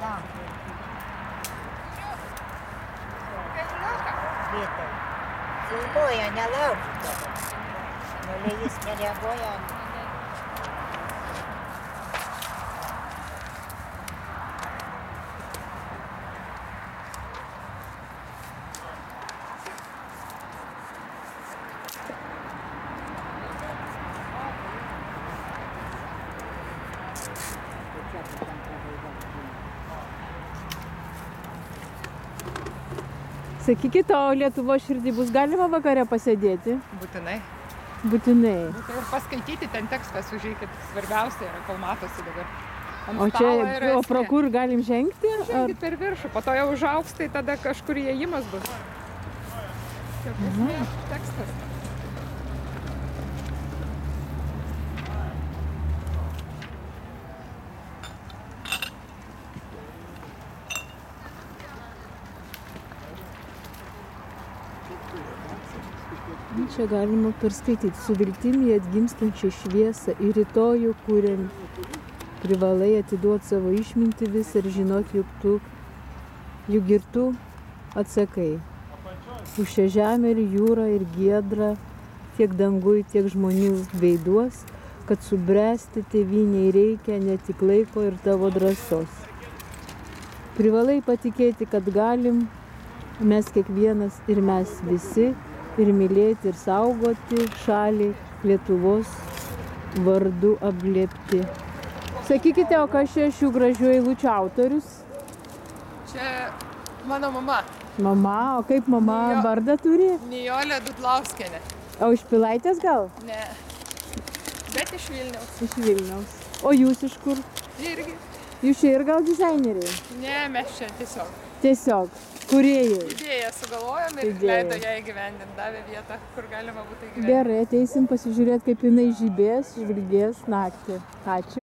да. Где-то. Зимой они лавку. Или есть не рябой, Thank you. Sakykite, o Lietuvo širdį bus galima vakare pasėdėti? Būtinai. Būtinai. Būtinai ir paskaityti ten tekstas, užėjkit, svarbiausia yra, kol matosi dabar. Ant O čia, o pro kur galim žengti? Ar... Žengit per viršų, po to jau užaugs, tai tada kažkur įėjimas bus. Esmė, tekstas. Čia galima perskaityti su viltimi į atgimstančią šviesą ir rytojų kuriant. Privalai atiduoti savo išmintį vis ir žinoti, juk tu, juk ir tu atsakai. Už šią žemę ir jūrą ir giedrą, tiek dangui, tiek žmonių veiduos, kad subręsti tėviniai reikia ne tik laiko ir tavo drąsos. Privalai patikėti, kad galim mes kiekvienas ir mes visi ir mylėti ir saugoti šalį Lietuvos vardu apglėpti. Sakykite, o kas čia šių gražių eilučių autorius? Čia mano mama, Mama, o kaip mama Jo. vardą turi? Nijolė Dudlauskenė. O iš Pilaitės gal? Ne. Bet iš Vilniaus. Iš Vilniaus. O jūs iš kur? Irgi. Jūs čia ir gal dizaineriai? Ne, mes čia tiesiog. Tiesiog, kuriejai. Idėją sugalvojom ir Idėją. leido ją įgyvendinti, davė vietą, kur galima būtų įgyvendinti. Gerai, ateisim pasižiūrėti, kaip jinai žibės, žvilgės naktį. Ačiū.